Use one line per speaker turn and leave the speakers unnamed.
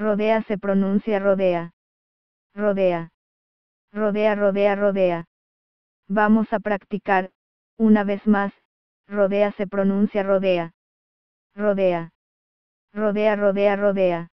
Rodea se pronuncia rodea. Rodea. Rodea, rodea, rodea. Vamos a practicar, una vez más, rodea se pronuncia rodea. Rodea. Rodea, rodea, rodea.